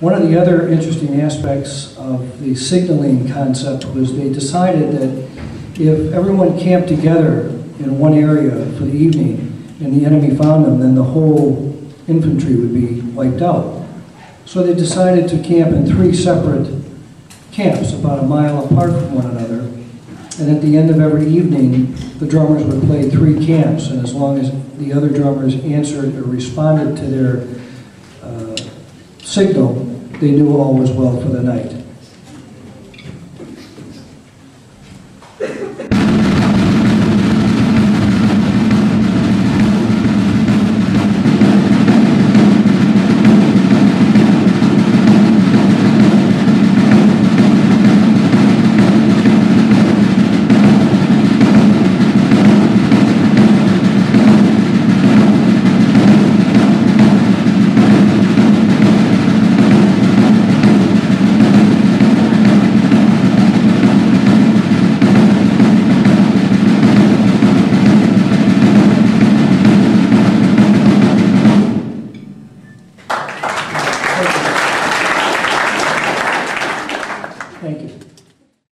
One of the other interesting aspects of the signaling concept was they decided that if everyone camped together in one area for the evening and the enemy found them, then the whole infantry would be wiped out. So they decided to camp in three separate camps, about a mile apart from one another. And at the end of every evening, the drummers would play three camps, and as long as the other drummers answered or responded to their signal they knew all was well for the night.